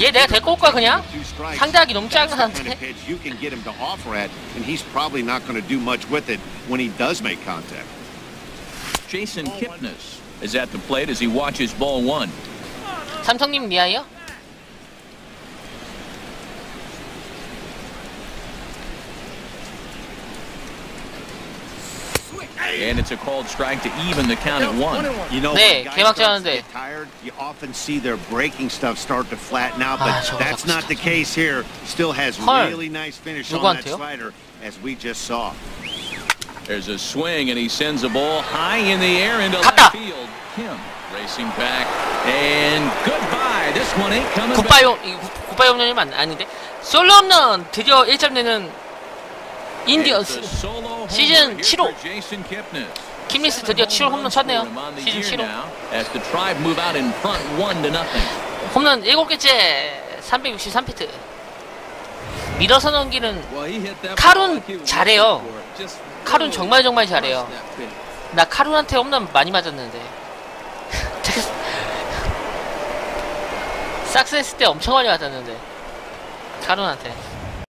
얘 내가 데리고 올 거야 그냥? two strikes, 상대하기 너무 that's the kind 작은한데? of pitch you can get him to offer at, and he's probably not going to do much with it when he does make contact. Jason Kipnis is at the plate as he watches ball one. 삼성님 미아이요? And it's a called strike to even the count at one. You know, 네, when guys 개막 start to 자는데. get tired, you often see their breaking stuff start to flatten out, but 아, 저거 that's 자꾸 not the case here. Still has 헐. really nice finish on that 누구한테요? slider, as we just saw. There's a swing and he sends a ball high in the air into 갔다. left field. Kim racing back and goodbye. This one ain't coming back. 굿바이 홈, 이거 굿- 굿바이 홈런이 맞, 아닌데? 솔로 홈런 드디어 1점 내는 It's a 인디언스 시즌 here 7호. for Jason Kipnis. 킴리스 드디어 7호 홈런 쳤네요 시즌 year 7호 now as the tribe move out in front one to nothing. 홈런 7개째 363피트 밀어서 넘기는 칼은 잘해요 칼은 정말 정말 잘해요 나 카룬한테 홈런 많이 맞았는데 삭스 했을 때 엄청 많이 맞았는데 카룬한테